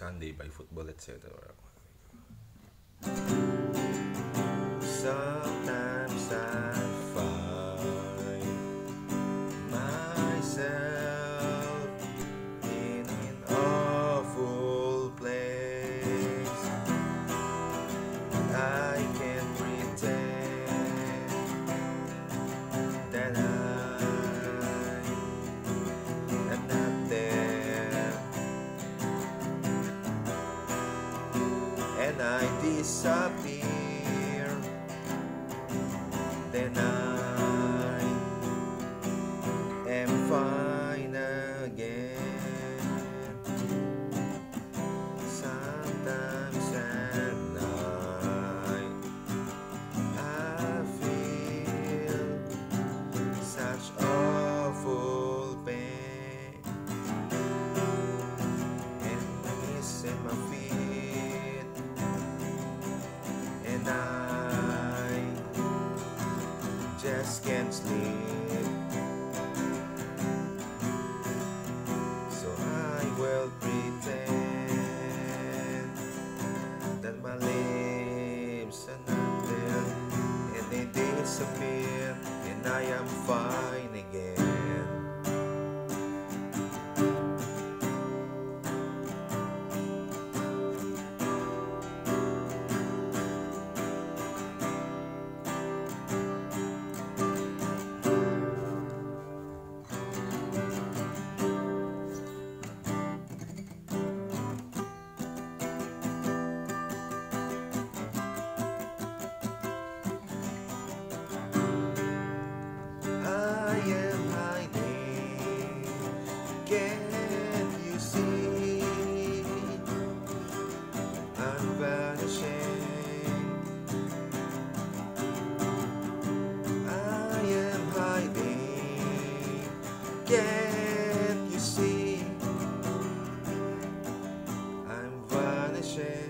Sunday by football, etc. and I disappear. Just can't sleep. So I will pretend that my lips are not there and they disappear and I am fine Can't you see? I'm vanishing. I am hiding. Can't you see? I'm vanishing.